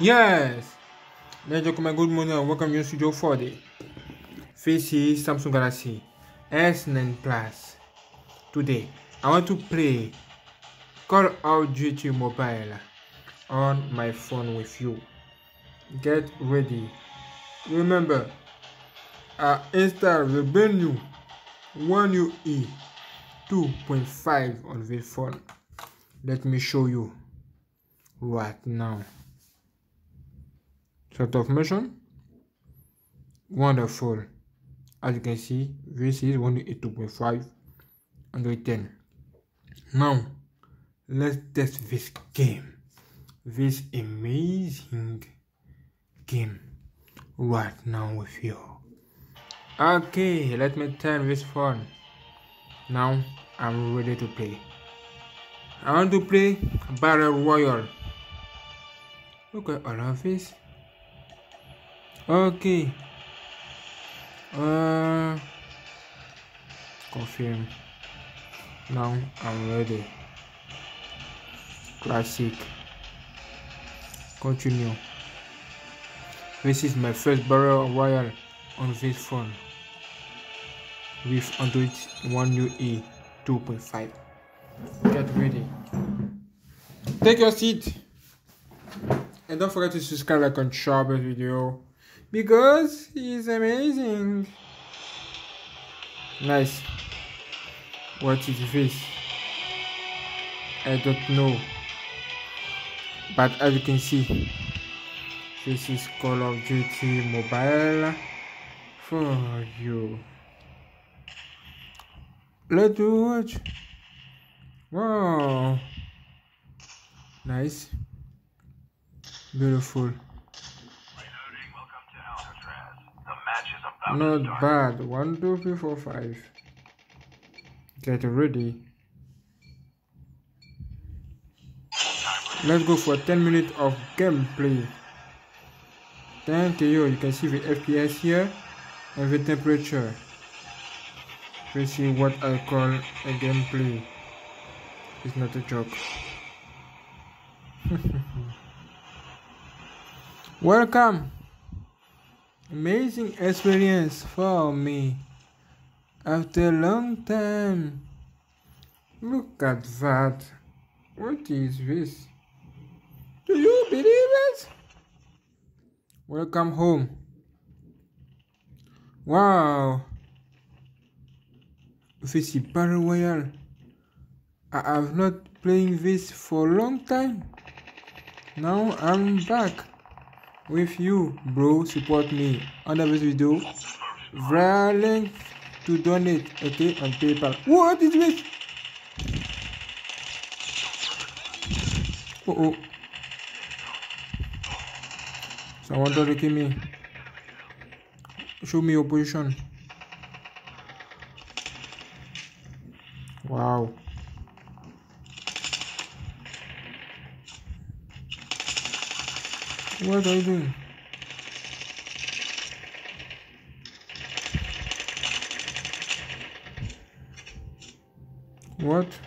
Yes! Ladies and gentlemen, good morning and welcome to Studio 40. This is Samsung Galaxy S9 Plus. Today, I want to play Call of Duty Mobile on my phone with you. Get ready. Remember, I install the brand new One UI 2.5 on this phone. Let me show you right now. Sort of motion. Wonderful. As you can see, this is One UI 2.5 10. Now, let's test this game. This amazing game right now with you. Okay, let me turn this phone. Now I'm ready to play. I want to play Battle Royale. Look at all of this. Okay. Uh, confirm. Now I'm ready. Classic. Continue. This is my first Battle Royale on this phone with Android One UI 2.5. Get ready. Take your seat. And don't forget to subscribe, like, and share this video because he's amazing. Nice. What is this? I don't know. But as you can see, this is Call of Duty Mobile for you. Let's watch. Wow. Nice. Beautiful. Not bad. One, two, three, four, five. Get ready. Let's go for 10 minutes of gameplay. Thank you. You can see the FPS here and the temperature. This is what I call a gameplay. It's not a joke. Welcome! Amazing experience for me. After a long time. Look at that. What is this? Do you believe it? Welcome home. Wow. This is Battle Royale. I have not playing this for a long time. Now I'm back with you, bro. Support me this video. Via link to donate, okay, on PayPal. What is this? Uh oh. Someone try to kill me. Show me your position. Wow. What are you doing? What?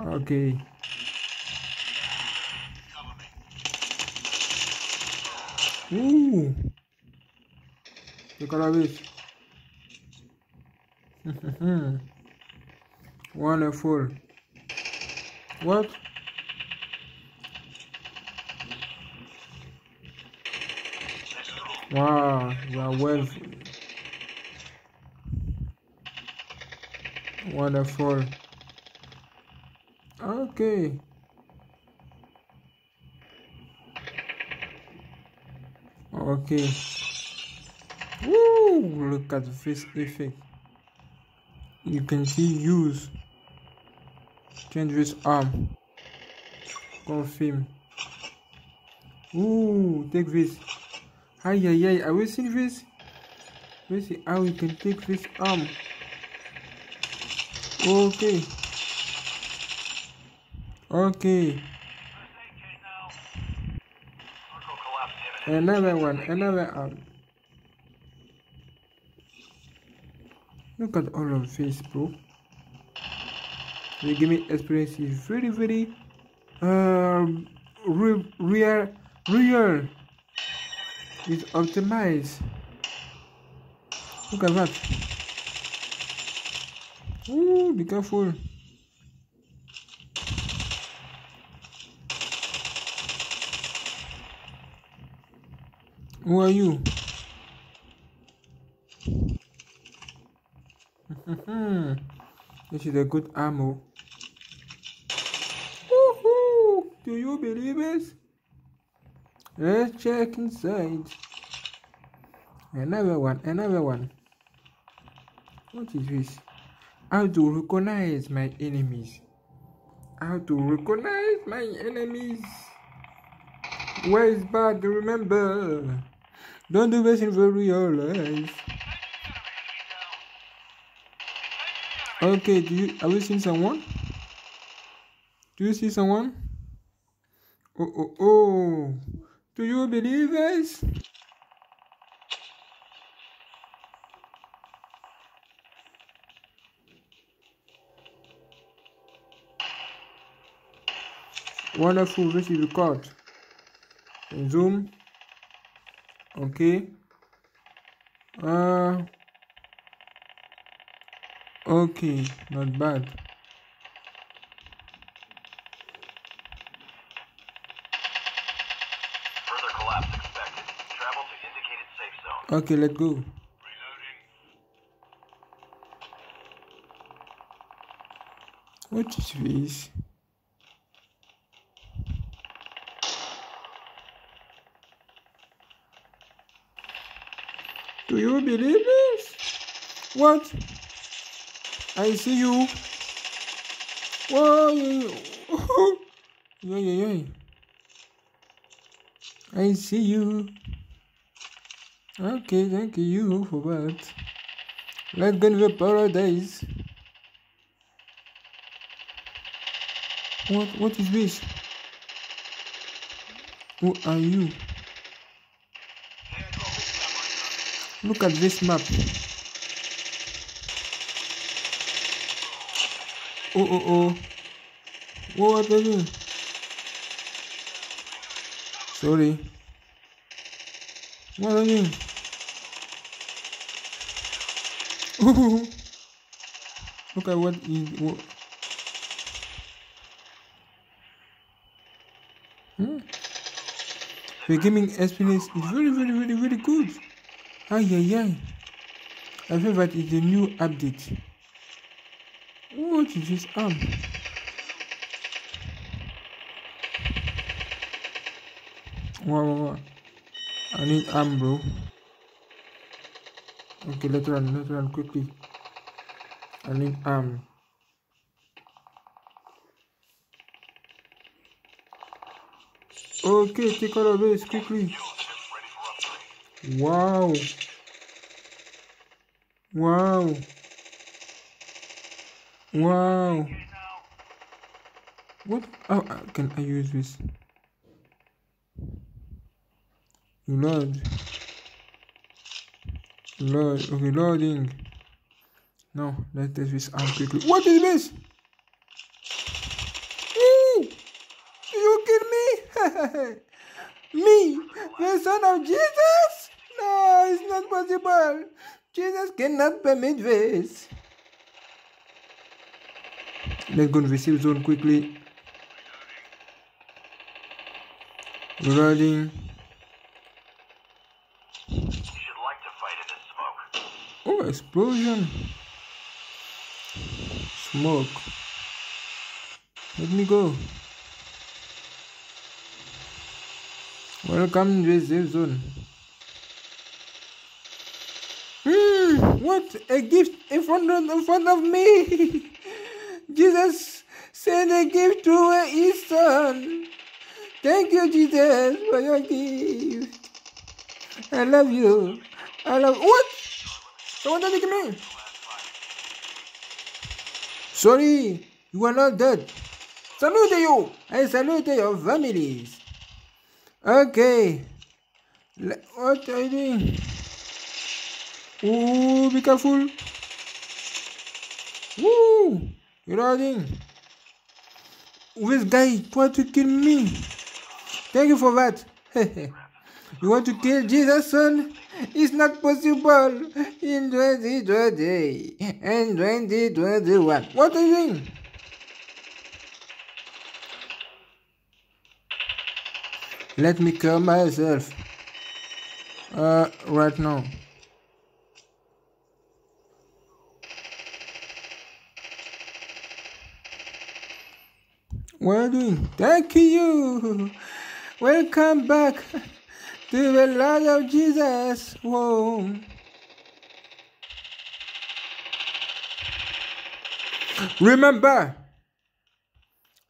Okay. Ooh. All this. Wonderful. What? Wow, you are well. Wonderful. Okay. Okay. Woo! Look at this effect. You can see use. Change this arm. Confirm. Ooh, take this. Ay, ay, ay. Are we seeing this? Let's see how we can take this arm. Okay. Okay. Another one, another arm. Look at all of this, bro. The gaming experience is very, very um, real, real. It's optimized. Look at that. Ooh, be careful. Who are you? This is a good ammo. Oh. Woohoo! Do you believe it? Let's check inside. Another one, another one. What is this? How to recognize my enemies. How to recognize my enemies. Where is bad? Remember. Don't do this in real life. Okay, do you have you seen someone? Do you see someone? Oh oh oh! Do you believe this? Wonderful, this is record. Zoom. Okay. Uh Okay, not bad. Further collapse expected. Travel to indicated safe zone. Okay, let's go. What is this? Do you believe this? What? I see you. Whoa, yeah, yeah, yeah. I see you. Okay, thank you for that. Let's go to the paradise. What? What is this? Who are you? Look at this map. Oh, oh, oh. What are? Sorry. What are you? Look at what is. What. Hmm? The gaming experience is very, very, very, very good. Ay, ay, ay. I feel that it's a new update. What is this arm? Wow. I need arm, bro. Okay, let's run, let's run quickly. I need arm. Okay, take all of this quickly. Wow. Wow. Wow. What? Uh, can I use this? Load. Load. Okay, loading. No, let's test this arm quickly. What is this? Me? You kill me? me, the son of Jesus? No, it's not possible. Jesus cannot permit this. Let's go to the safe zone quickly. Smoke. Oh, explosion. Smoke. Let me go. Welcome to the zone. Hmm, what a gift in front of, in front of me. Jesus sent a gift to his son. Thank you, Jesus, for your gift. I love you. I love what? Someone did it me. Sorry, you are not dead. Salute you. I salute your families. Okay. What are you doing? Oh, be careful. Woo! Reloading. This guy tried to kill me. Thank you for that. you want to kill Jesus, son? It's not possible in 2020 and 2021. What are you doing? Let me kill myself. Uh, right now. You doing? Thank you. Welcome back to the Lord of Jesus. Whoa. Remember,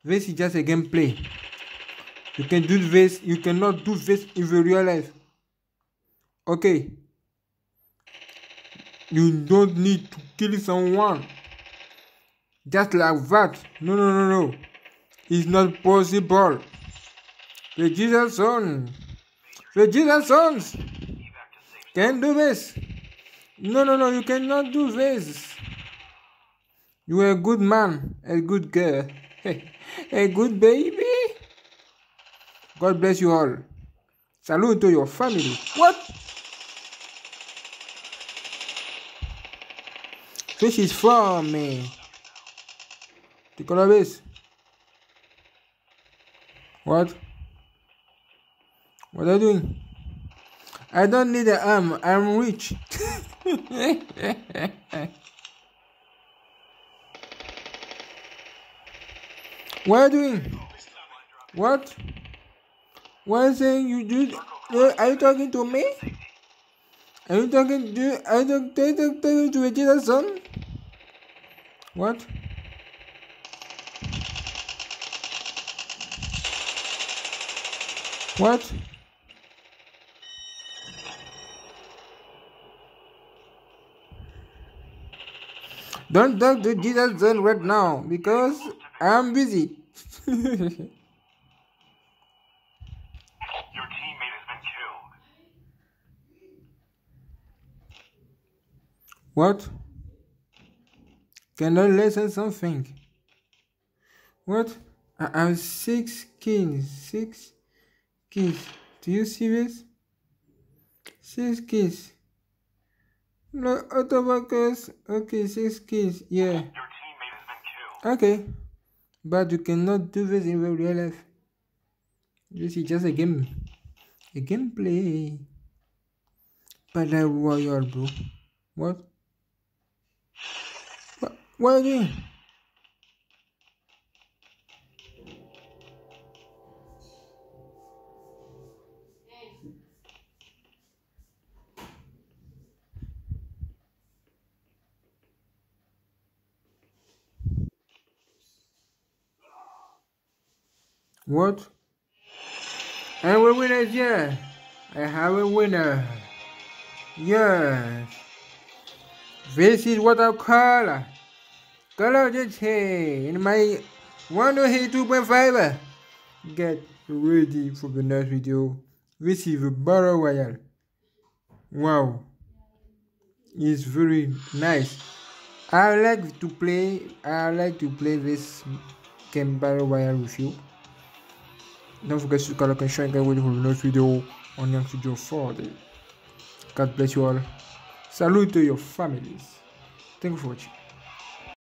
this is just a gameplay. You can do this, you cannot do this in the real life. Okay. You don't need to kill someone. Just like that. No, no, no, no. It's not possible. The Jesus son. The Jesus sons can do this. No, no, no, you cannot do this. You are a good man, a good girl, a good baby. God bless you all. Salute to your family. What? Fish is from me. The color base. What? What are you doing? I don't need an arm. I'm rich. what are you doing? What? What are you saying you do? Are you talking to me? Are you talking to? Are you talking, talking, talking to Vegeta's son? What? What? Don't talk to Jesus son right now because I'm busy. Your teammate has been killed. what? Can I listen something? What? I have six kills. Six kills. Do you see this? Six kills. No autofocus. Okay, six kills. Yeah. Okay. But you cannot do this in real life. This is just a game. A gameplay. Battle Royale, bro. What? What, what are you doing? What? And we winners, yeah. I have a winner. Yes. This is what I call color J in my 102.5. Get ready for the next video. This is the Battle Royale. Wow. It's very nice. I like to play I like to play this game Battle Royale with you. Don't forget to click and share and get ready for the next video on Young Studio 4. God bless you all. Salute to your families. Thank you for watching.